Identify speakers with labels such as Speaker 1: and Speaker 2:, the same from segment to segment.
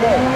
Speaker 1: 对。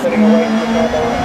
Speaker 1: sitting away from the